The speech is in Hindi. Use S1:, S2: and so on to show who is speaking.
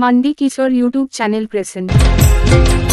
S1: Mandi Kishore YouTube channel present.